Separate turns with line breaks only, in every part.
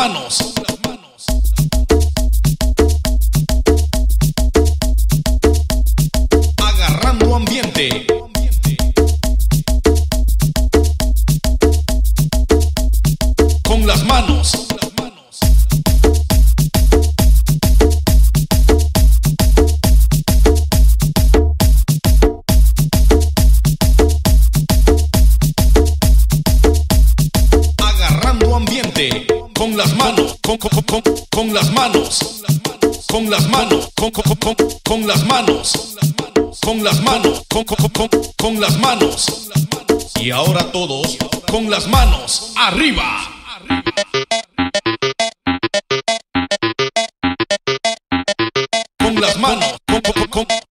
manos con, con, con, con las manos, con las manos, con, con las manos. Y ahora todos con las manos arriba. Con las manos, con, con, con.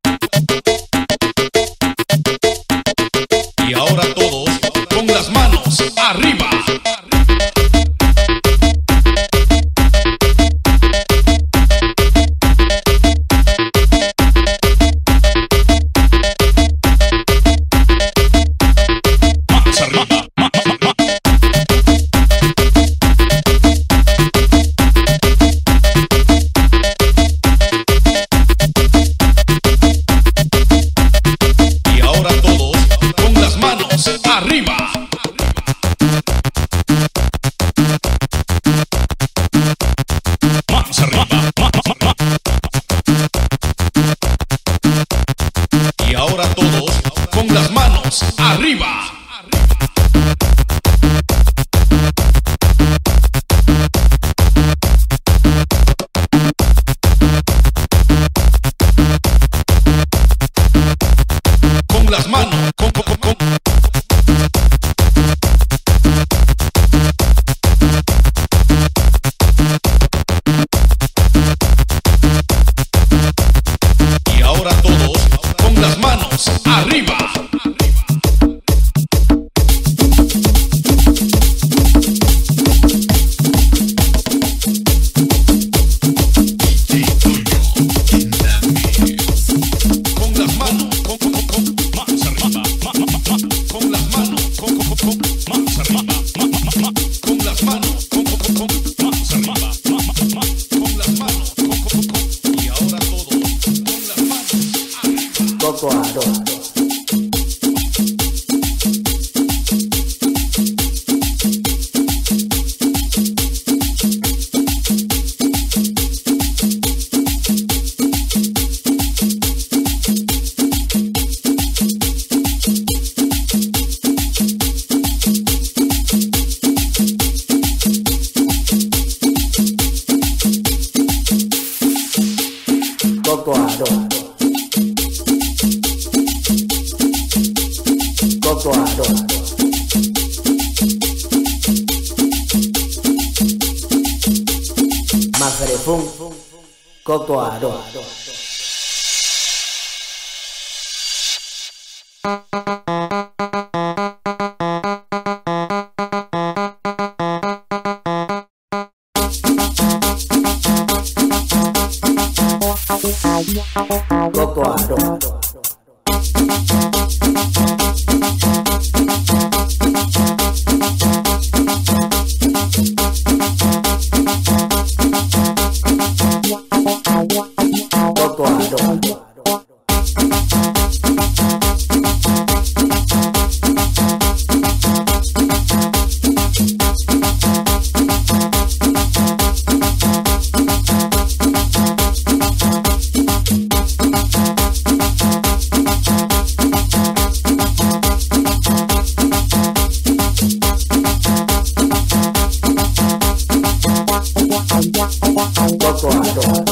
So I.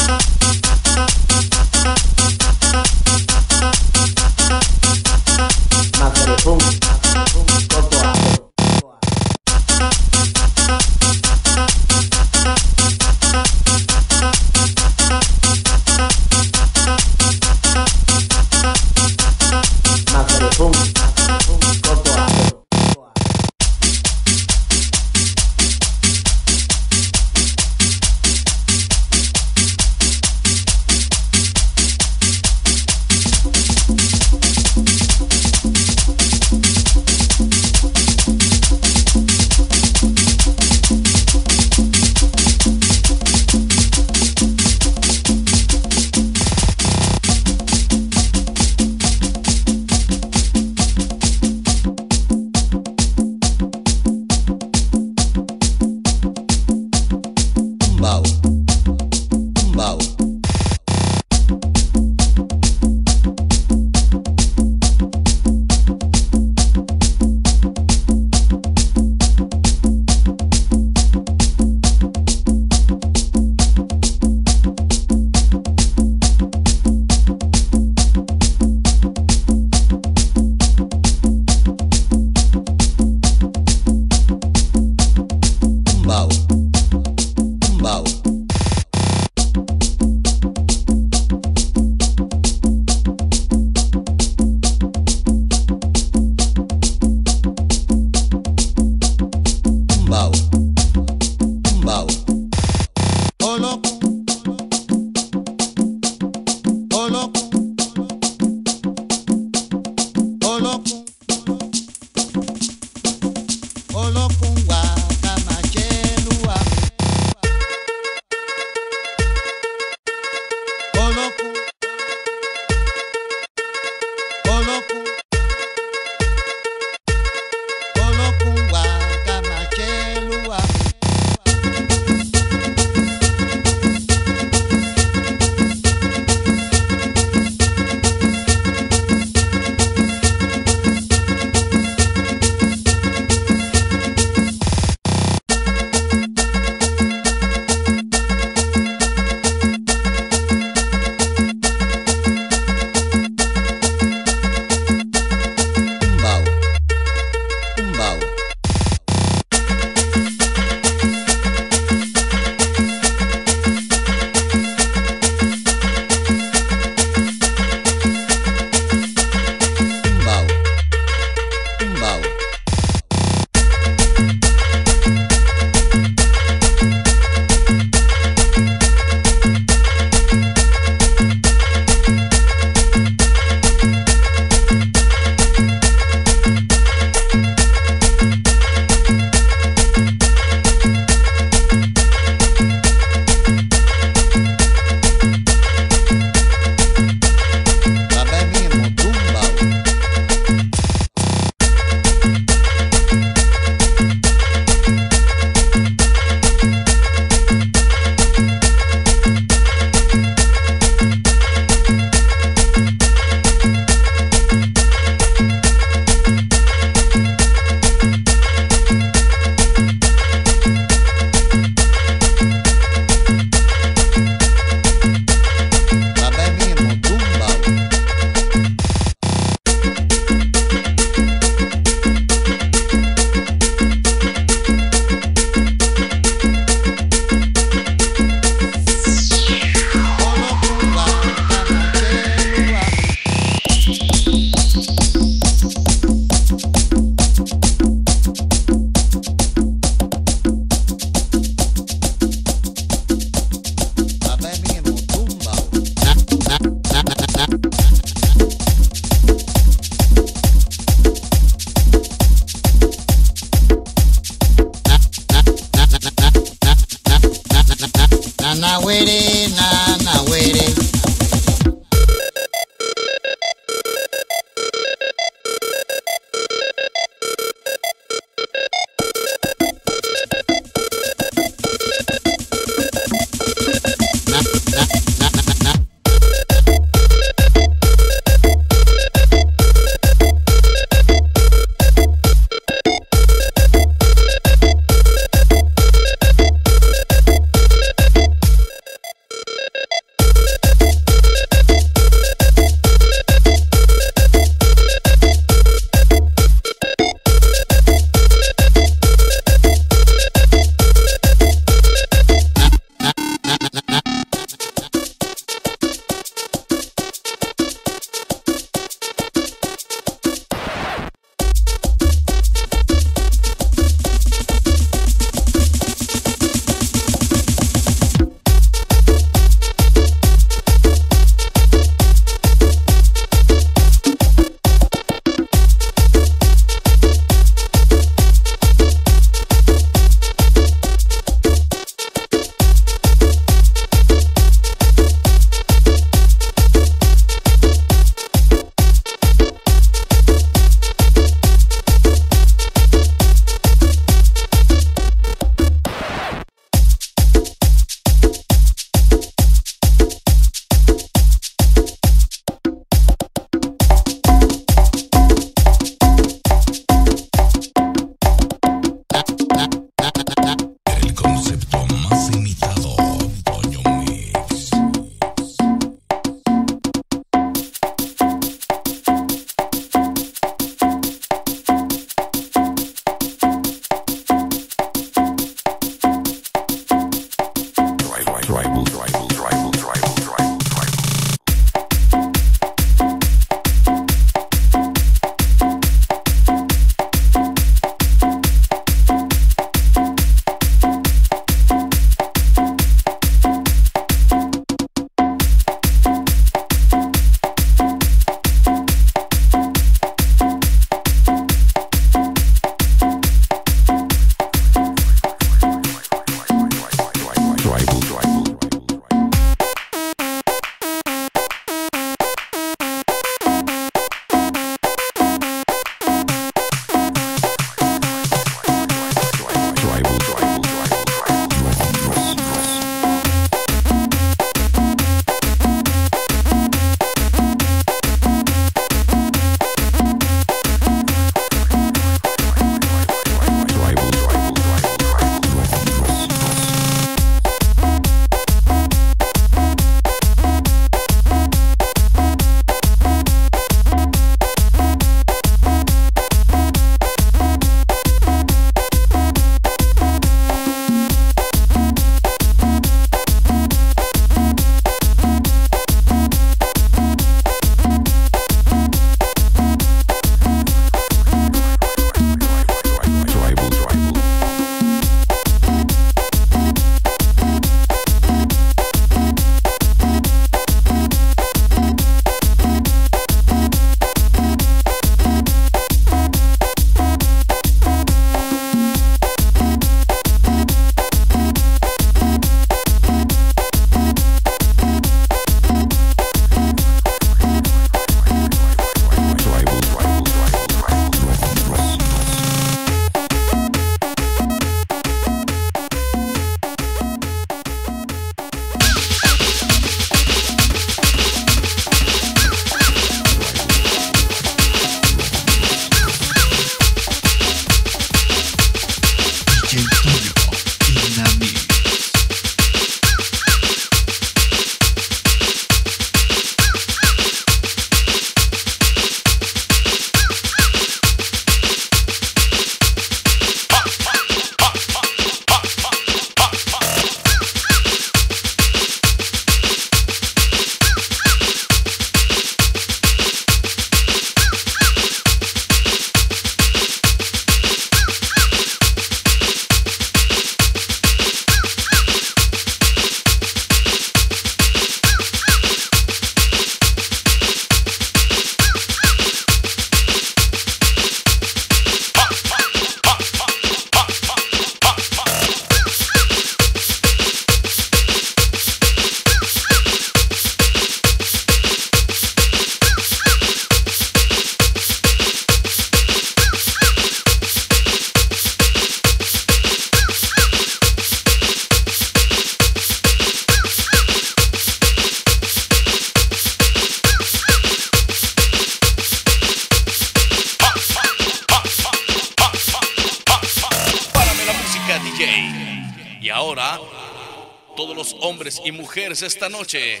esta noche.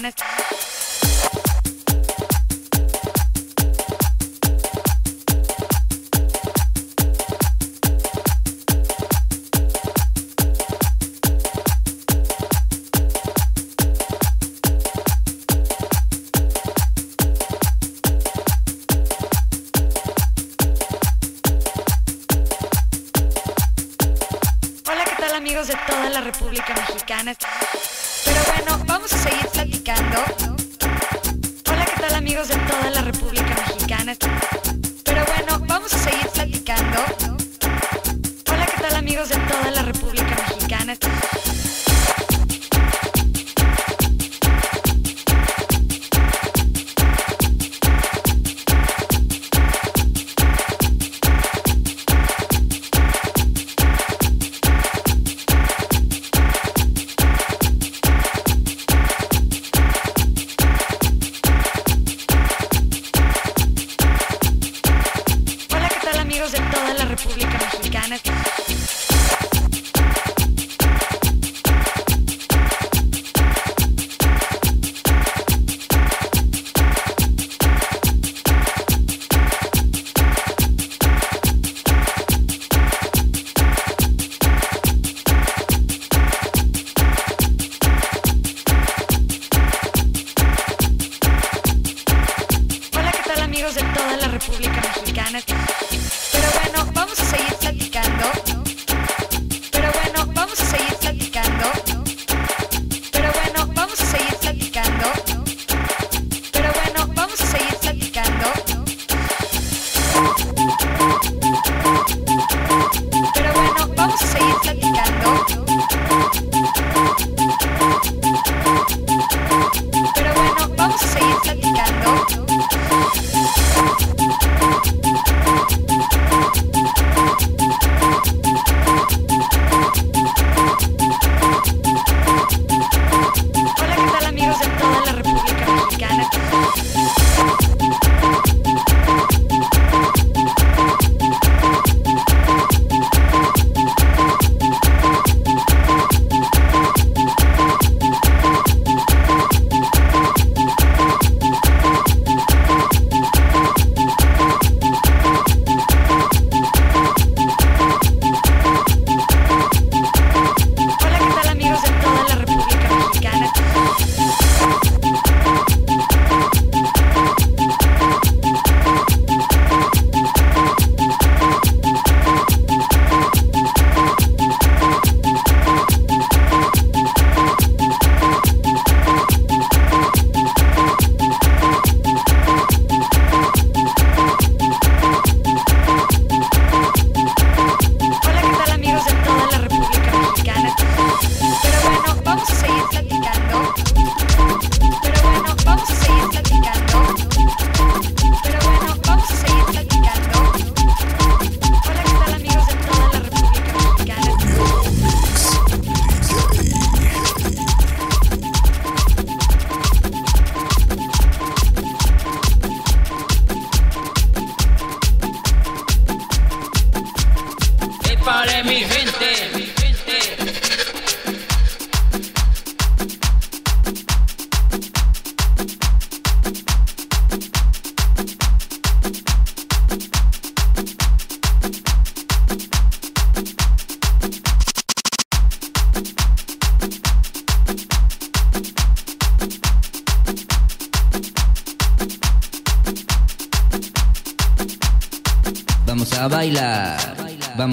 kind of.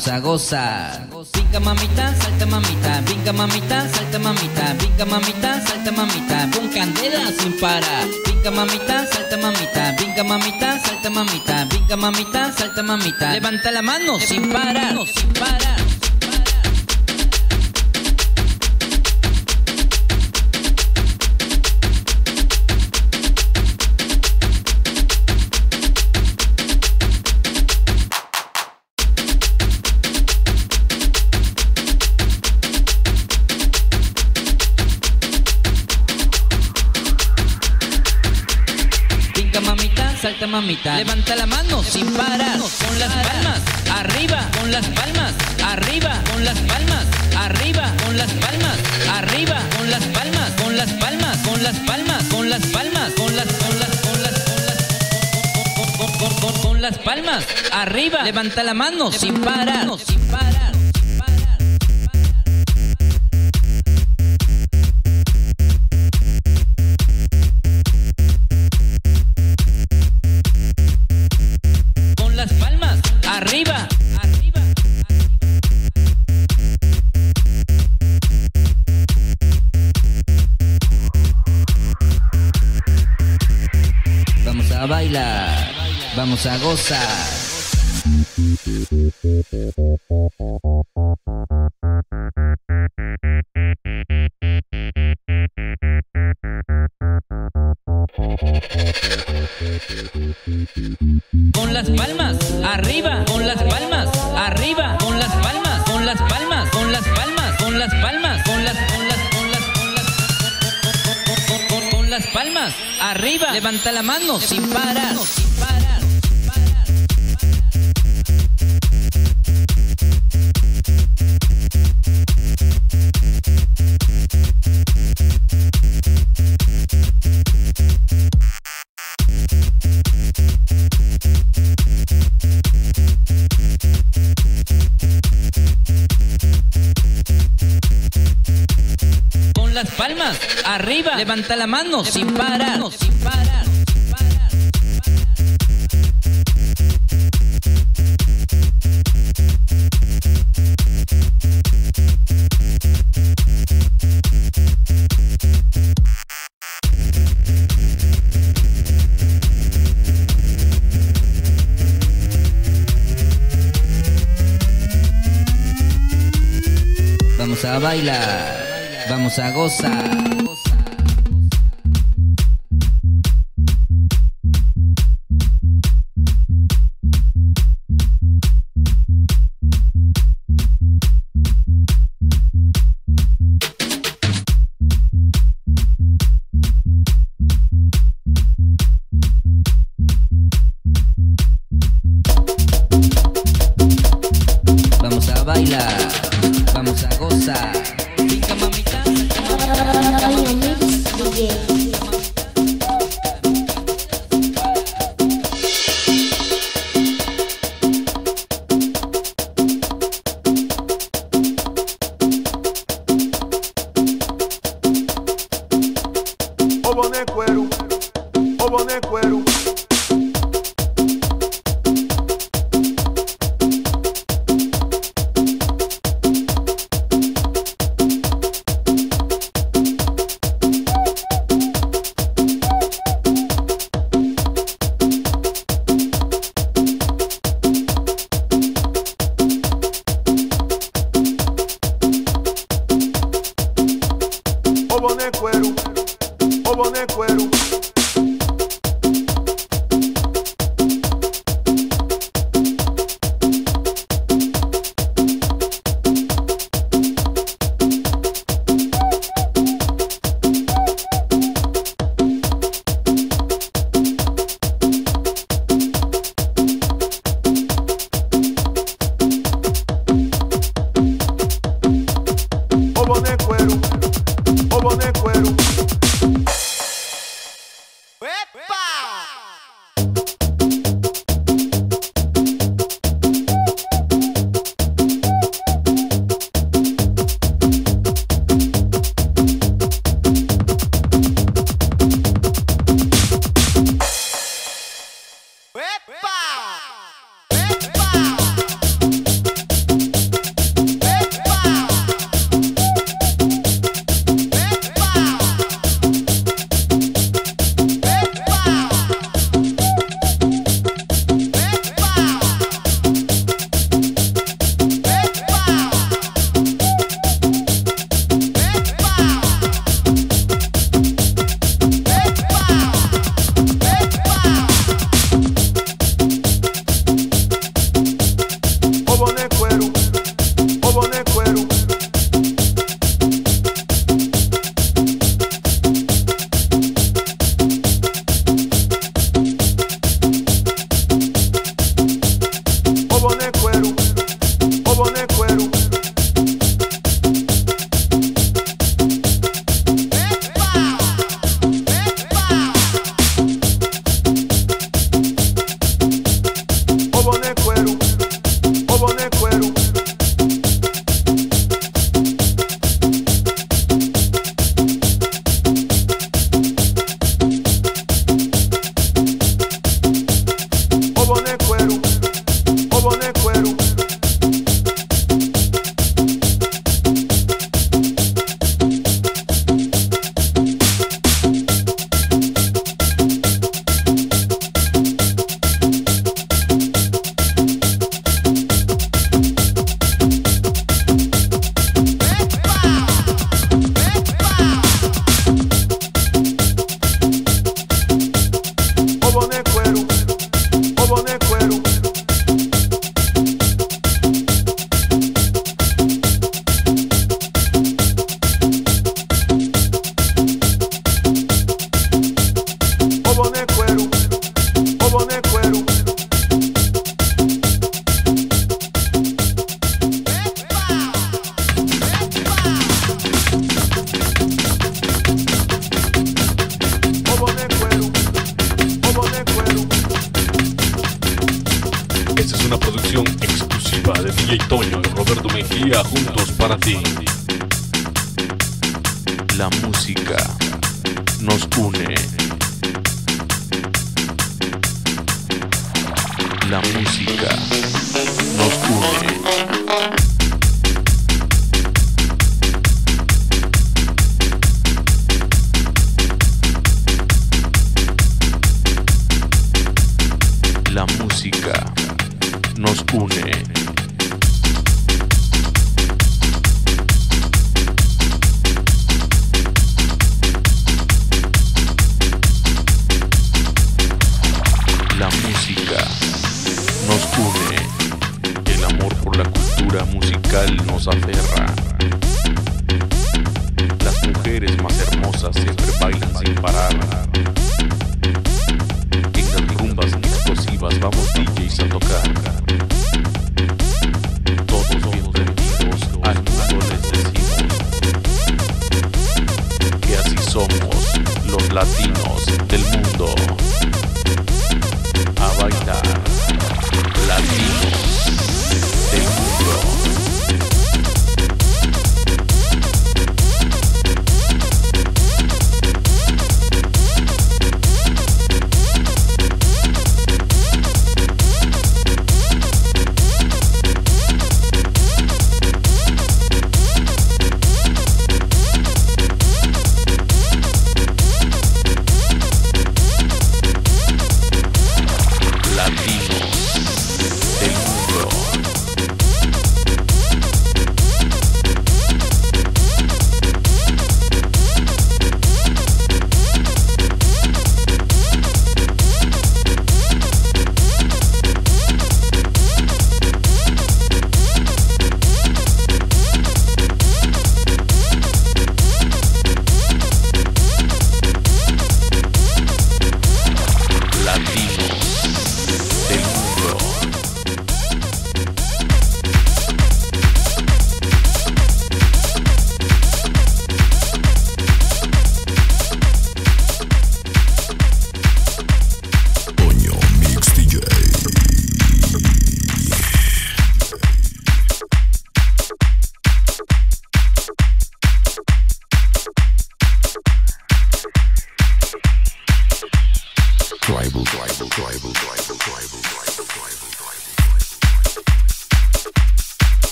vamos a
gozar. Venga mamita, salta mamita, venga mamita, salta mamita, venga mamita, salta mamita, con candela sin parar. Venga mamita, salta mamita, venga mamita, salta mamita, venga mamita, salta mamita, levanta la mano sin parar, sin parar. Salta mamita. Levanta la mano sin parar, con las palmas, arriba, con las palmas, arriba, con las palmas, arriba, con las palmas, arriba, con las palmas, con las palmas, con las palmas, con las palmas, con las con las con las con las con las palmas, arriba, levanta la mano sin parar, sin parar. A gozar. Con las palmas, arriba, con las palmas, arriba, con las palmas, con las palmas, con las palmas, con las palmas, con las con las con las con las con, las palmas, arriba, levanta la mano sin parar. Palmas arriba, levanta la mano sin parar, sin parar. sin parar. Vamos a bailar, vamos a gozar.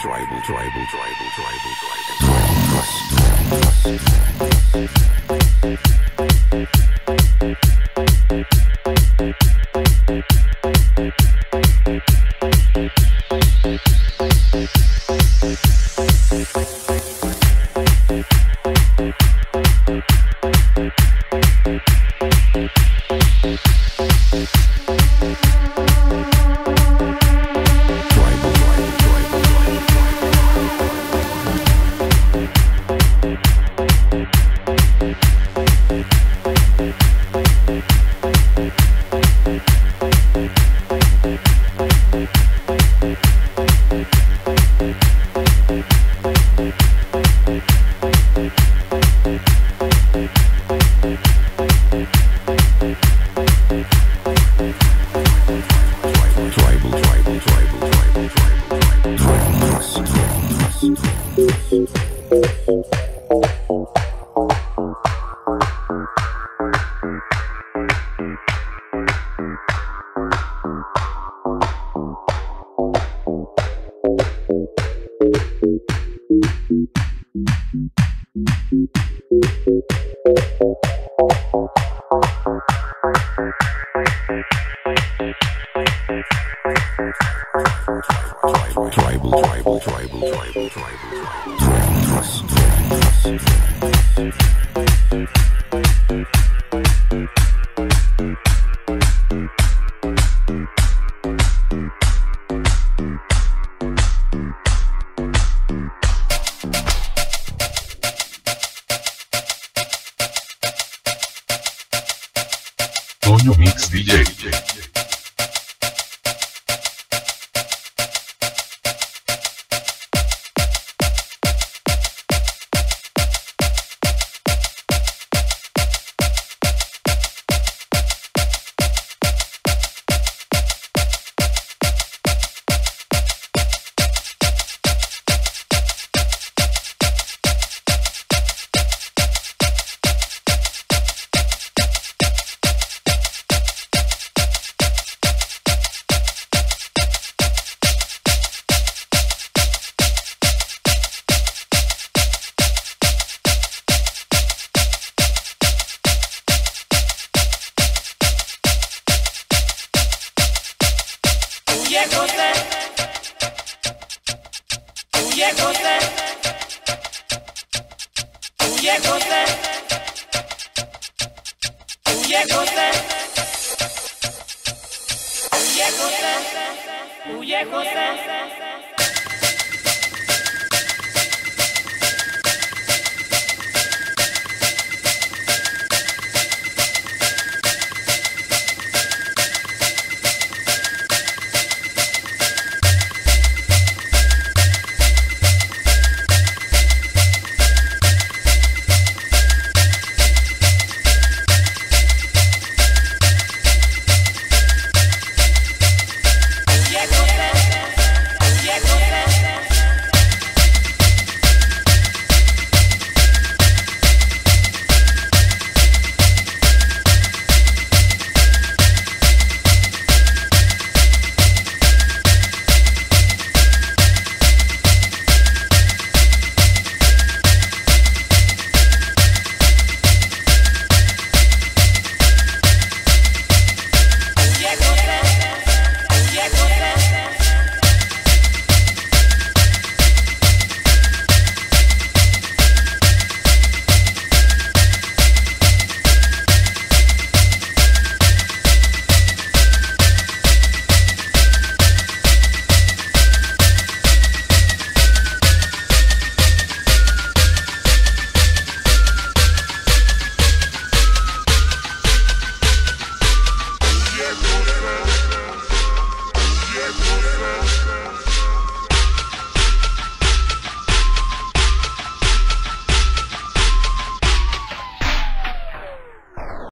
Tribal, tribal, tribal, tribal, tribal, tribal,